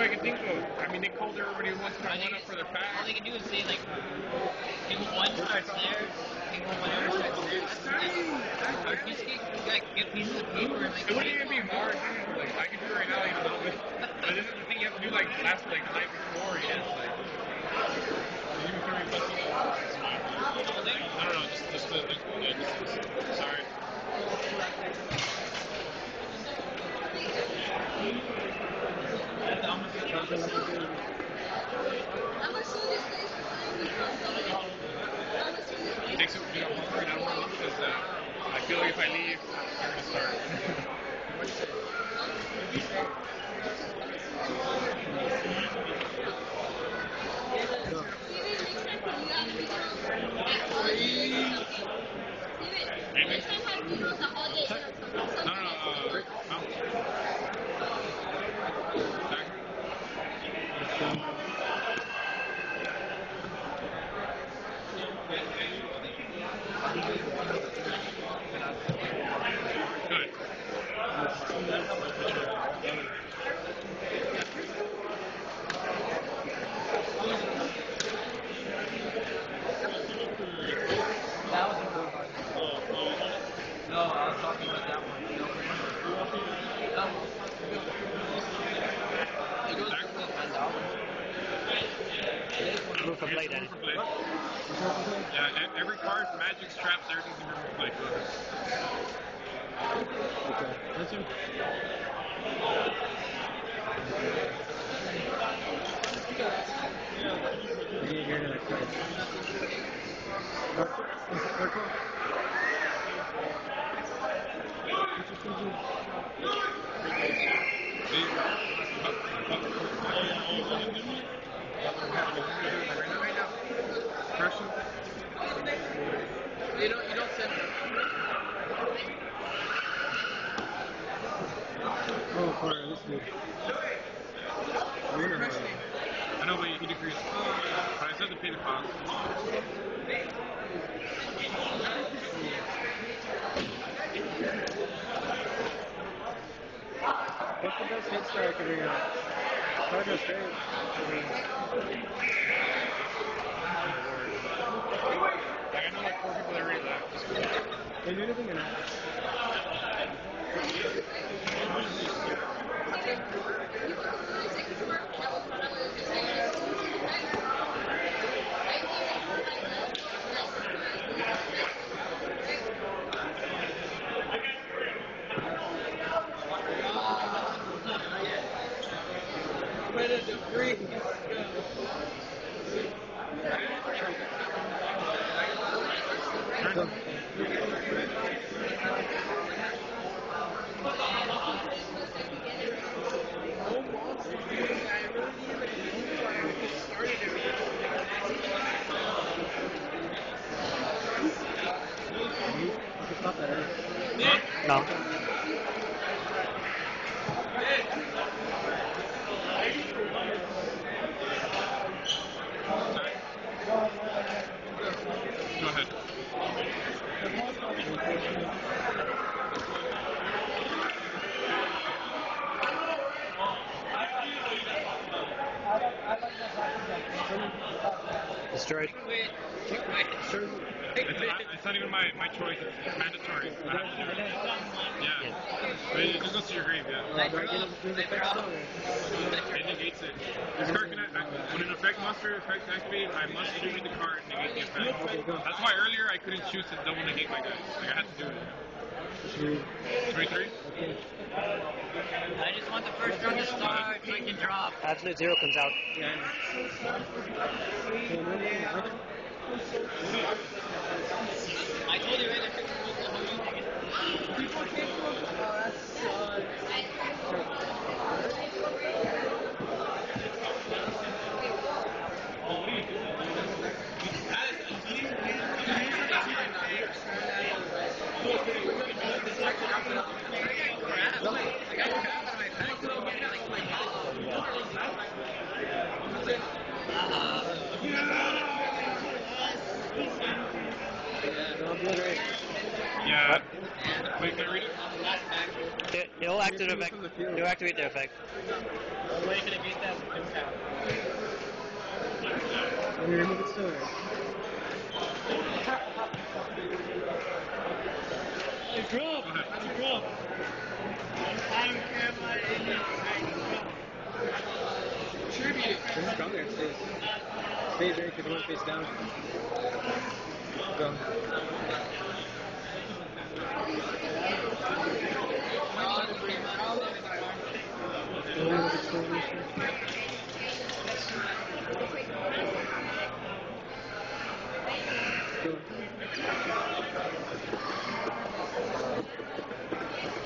I can think of. I mean, they called everybody who wants to one they, up for their all they can do is say like, table one starts there, table whatever starts there. That's. Or just get, like, get pieces of paper and like. It wouldn't even be hard. Like I can do it right now, even though. But this is the thing you have to do like last like the night before. You know, like. Me thirty bucks. All day. No, Good. Move for play, Danny. Move for play. Yeah, every card, magic, traps, everything's in move for play. Okay. That's him. Yeah, you're gonna cry. Marco? Marco? Person? You don't, you don't send Oh, Carter, this dude. I know, but he decreased. But I said to pay the. What's the best hit star I could bring out? Carter straight. I know like four people that already left. can you anything or not? Wait. It's, not- even my, my choice. It's, mandatory. I. Yeah. But it goes to your grave, yeah. It negates it. This card can, I, when an effect monster effect is activated, I must distribute the card and negate the effect. That's why earlier I couldn't choose to double negate my guys. Like I had to do it. Three. 23? Okay. I just want the first round to start so I can drop. Absolute zero comes out. Okay, and then, uh, I told you right after the whole thing. People came to us. Oh, that's uh, I'll be alright. Yeah. Wait, can I read it? They, they'll activate effect. They'll activate their effect. Wait, can I get that When you rough. It's rough. I don't care about. Tribute. You want to face down. Go. Remove it still there. Go. Can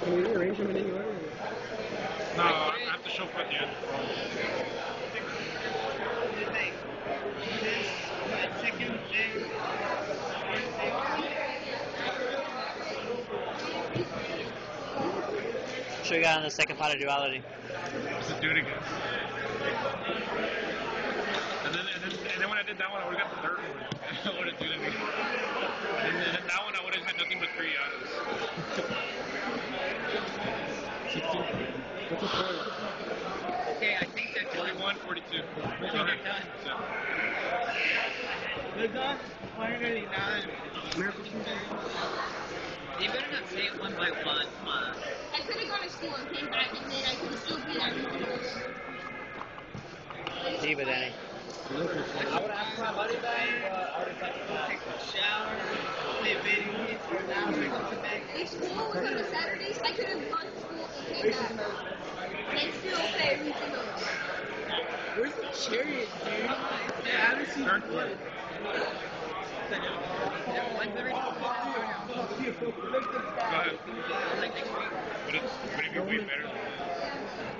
you rearrange them in any order? No, I have to show for the end. Should the second pot of duality. Just do it again. And then, and then, and then when I did that one, I would have got the third one. I would have done it again. And then that one, I would have had nothing but three autos. What's the score? Okay, I think that's 41, 42. Go We're done. So, We're done. 189. Miracle Tuesday? You better not say it one by one. Come on. I could have gone to school and came back and then I could have still beat everyone Diva Danny. I would ask my money back, but I would a shower, play video games for an hour. If school was on a Saturdays, I could have gone to school and came back. And still play everything else. Where's the chariot, dude? I haven't seen one. Would it, would it be way better?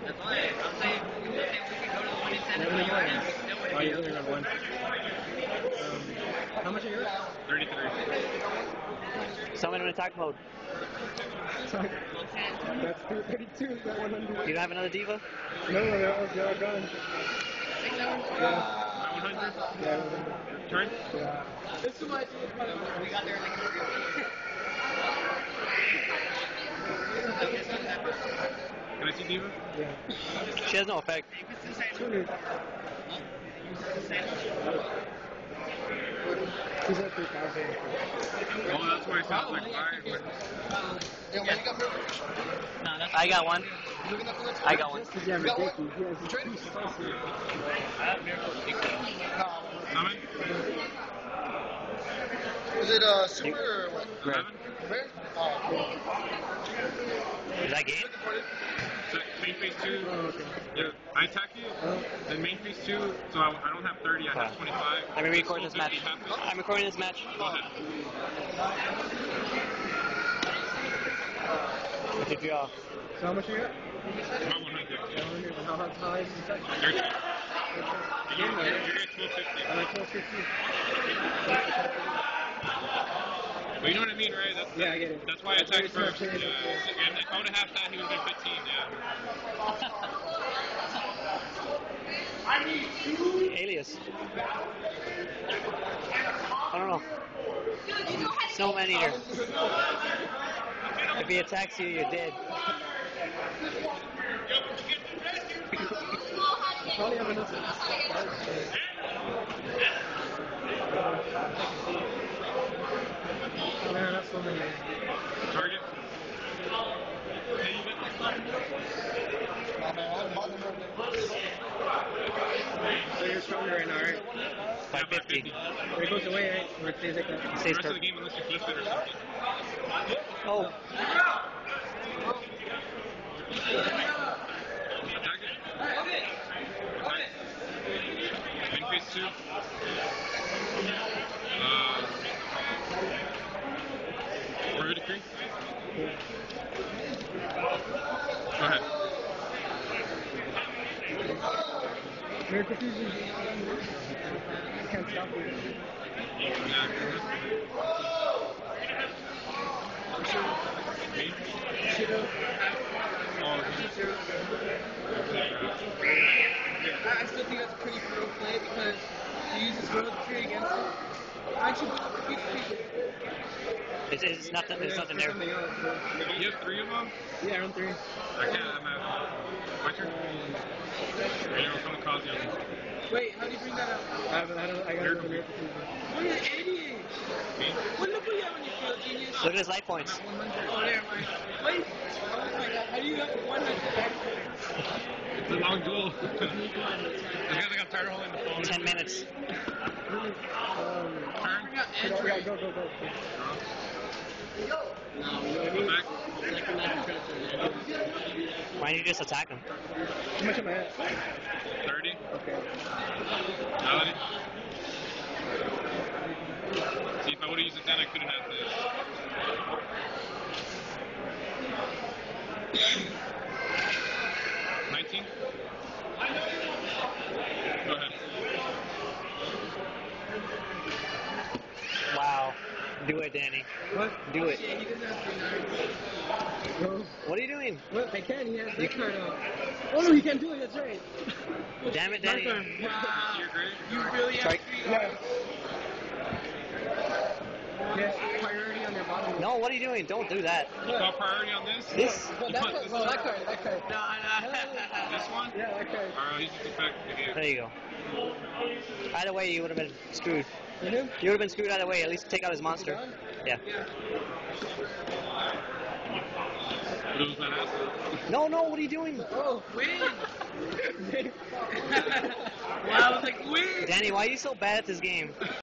That's why I'm saying, I'm saying we can go to the one in Santa Eleven Fe and and one. no Oh, one you're only on one. Um, how much are yours? 33. Someone in attack mode. Sorry. That's 32, is that 100? You don't have another diva? No, they're all, they're all gone. Yeah, 100. yeah, Turn. yeah. This is my We got there like Can I see Diva? Yeah. She has no effect. Two minutes. He's at 3,000. Oh, that's why it sounds like five. But No, that's I got one. I got one. Just because you have a dick, he has a piece of sauce. how many? Is it uh, super or what? Eleven? Where? Oh, Is that game? So main phase two. Oh. Yeah, I attack you. Oh, Then main phase two. So I, I don't have 30. I have 25. Let me record this match. 50, half it. Oh, I'm recording this match. Go ahead. What did you draw? so how much you got? I'm at 100. Yeah, 100. And how, how high is the touch? 13. You're, you're, you're at 1250. I'm at 1250. But you know what I mean, right? That's, Yeah, I get it. That's why I attacked Very first. smart uh, Yeah. plan. And if I would have half that, he would have been 15. Yeah. Alias. I don't know. Snowman eater. If he attacks you, you're dead. Probably have enough. Oh, man, that's so. Target. So you're stronger right now, right? 550. It goes away, right? Or it stays like that. The Stays rest of the game, unless you flip it or something. Oh, Attack it. Phase two. Three? Go ahead. Fusion. Can't stop. Oh, I I still think that's a pretty pro play because he uses road tree against him. You beat people? It's, it's nothing. There's nothing there. Something you have three of them? Yeah, round three. I can't. I'm at. My turn? Or, you someone calls you. Wait, how do you bring that up? I haven't, I don't, I got it. Here. What an idiot! What look what you have on your field, genius? Look at his life points. Oh, there. Wait. Oh my god, how do you have 100 back? It's a long duel. I guess I got tired of holding the phone. Ten minutes. Um, Turn. Bring up go, go, go. Why did you just attack him? How much am I at? 30. Okay. Reality. See, if I would have used it then, I couldn't have had this. 19. Do it, Danny. What? Do it. Yeah, he doesn't have three nines. No. What are you doing? What? I can. He has that card out. Oh no, he can't do it. That's right. Damn it, Danny. Wow. You're great. You really have Sorry. three Yeah. Priority on their bottom. No, what are you doing? Don't do that. You call priority on this? This. Well, that put card. this Well, that card. That card. No, no. Yeah, that card. Alright, he's just effect. Idiot. There you go. Either way, you would have been screwed. For him? You would have been screwed either way. At least take out his monster. Yeah. But it was that ass. No, no. What are you doing? Oh, win! wow, I was like, win! Danny, why are you so bad at this game?